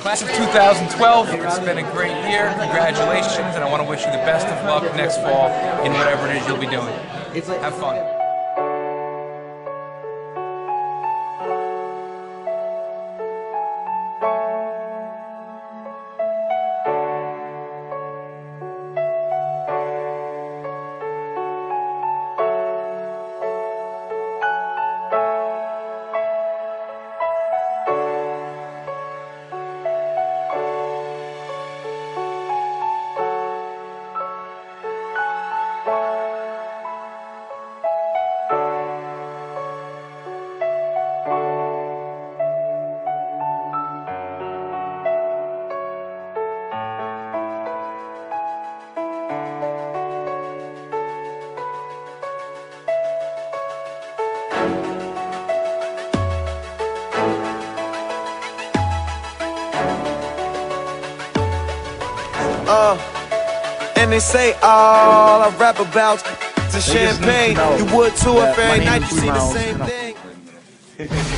Class of 2012, it's been a great year. Congratulations, and I want to wish you the best of luck next fall in whatever it is you'll be doing. Have fun. And they say all I rap about is champagne. You would too if every night you see the same thing.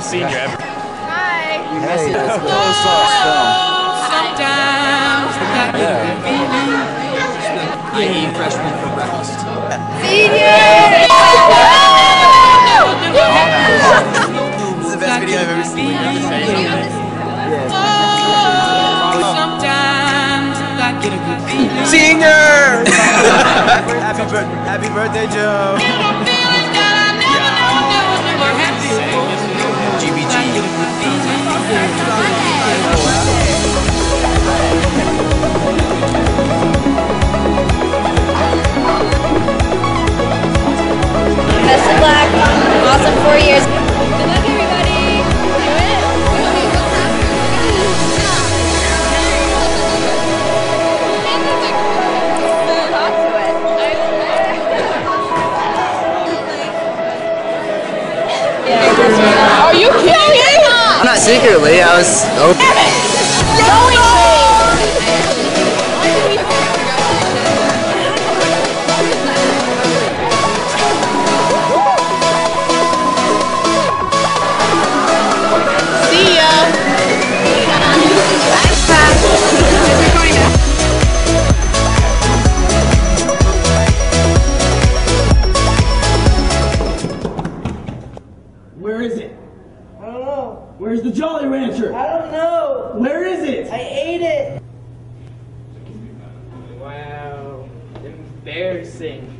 single senior ever. Hi. Hey, let's go. Sometimes I eat freshman for breakfast. This is the best video I've ever seen. Sometimes I get a good feeling. Senior! happy, bir- happy birthday, Joe. You kidding? Not secretly, I was open. Where's the Jolly Rancher? I don't know. Where is it? I ate it. Wow. Embarrassing.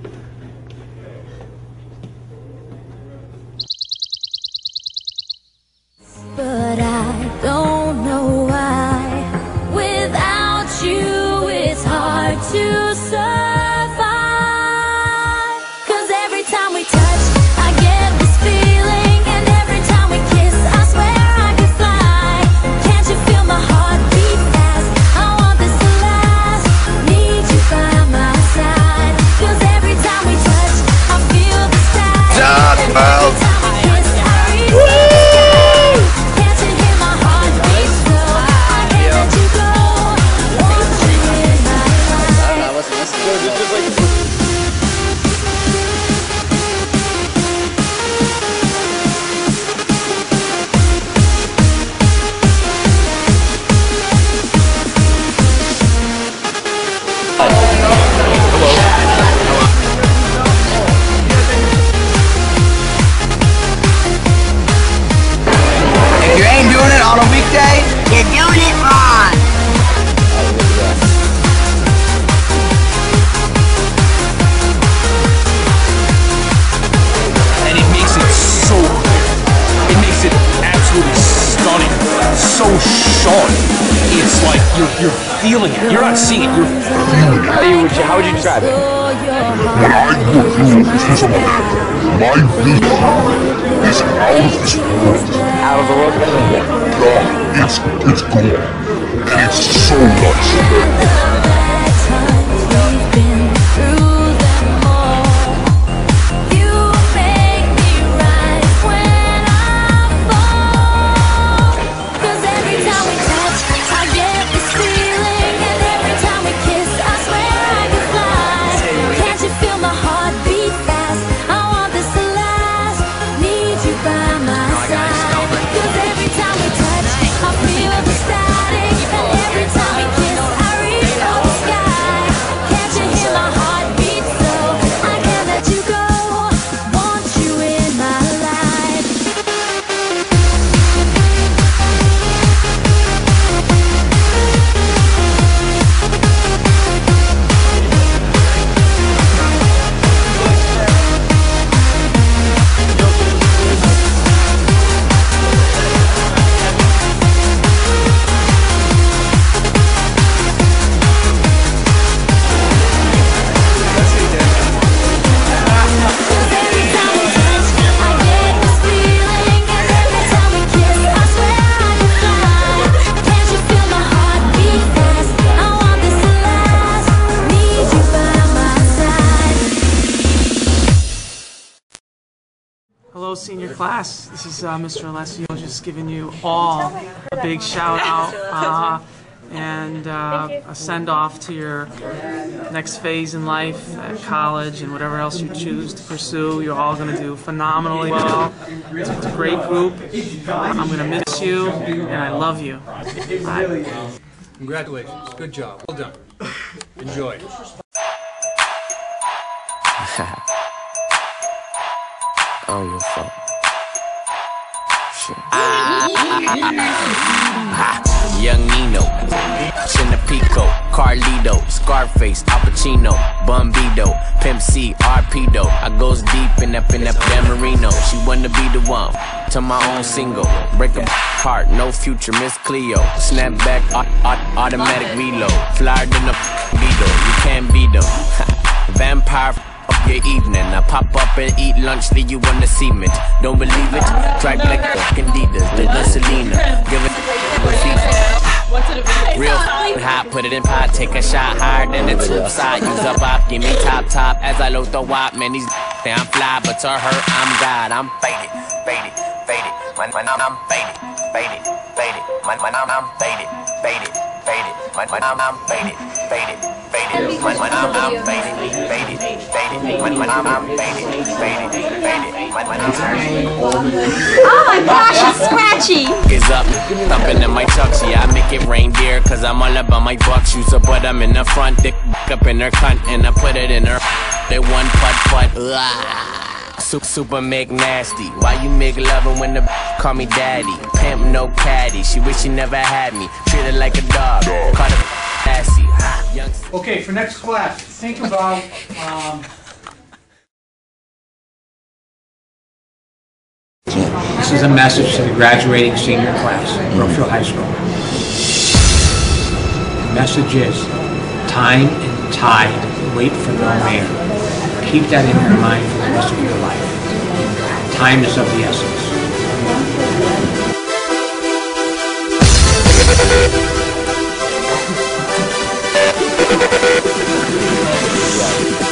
Describe it? When I go through this my my vision is out of this world. Out of the world? Yeah, it's it's. And it's so nuts. Class. This is uh, Mr. Alessio, just giving you all a big shout out uh, and uh, a send off to your next phase in life at college and whatever else you choose to pursue. You're all going to do phenomenally well. It's a great group. I'm going to miss you, and I love you. Bye. Congratulations. Good job. Well done. Enjoy. I don't give a fuck. Shit. Ah. Young Nino, Chinapico, Carlito, Scarface, Al Pacino, Bumbido, Pimp C, Arpedo. I goes deep in up in that damn Marino. She wanna be the one to my own single. Break a heart, no future, Miss Cleo. Snap back, au- au- automatic reload. Flyer than a Beetle, you can't beat them. Vampire up your evening. I pop up and eat lunch, leave you on the cement. Don't believe it? Like fucking Adidas, the Selena. Give it a FIFA. Real hot, put it in pot, take a shot higher than the tube side. Use a bop, give me top top as I load the wop. Man, these think I'm fly, but to her, I'm God. I'm faded, faded, faded. Man, man, I'm, I'm faded, faded, faded. Man, man, I'm, I'm faded, faded, faded. Man, man, I'm, I'm faded, faded, faded. Man, man, I'm, I'm faded, faded, faded. I'm, I'm I'm Oh my gosh, it's scratchy. is up, thumping in my chucks. Yeah, I make it reindeer, cause I'm all about my buck shoes. So put them in the front, dick up in her cunt, and I put it in her. They one putt putt. Ugh. Super, super make nasty. Why you make loving when the call me daddy? Pimp no caddy. She wish she never had me. Treat her like a dog. Call her assy. Okay, for next class, think about, um, This is a message to the graduating senior class at Brookfield High School. The message is, time and tide wait for no man. Keep that in your mind for the rest of your life. Time is of the essence.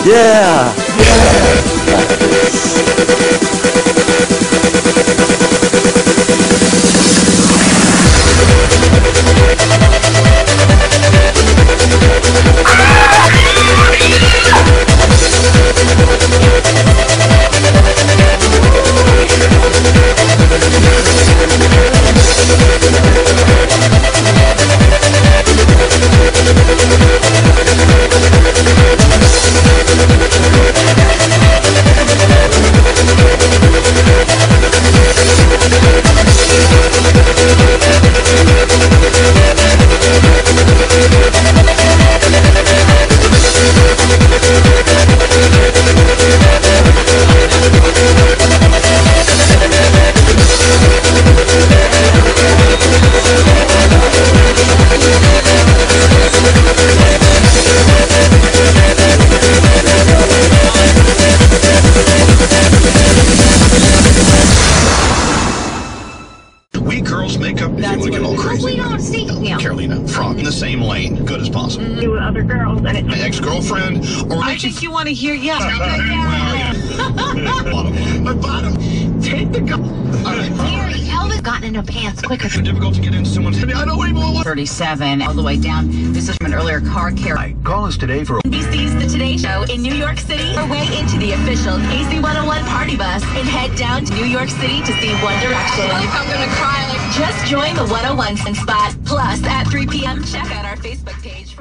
Yeah. Thank or I think you want to hear yes. My bottom. Take the gun. Gary, Elvis got in her pants quicker. It's difficult to get into someone's head. I don't even want 37 all the way down. This is from an earlier car carrier. Call us today for NBC's The Today Show in New York City. Our way into the official KC 101 party bus and head down to New York City to see One Direction. I'm gonna cry. Just join the 101 spot. Plus, at 3 p.m., check out our Facebook page.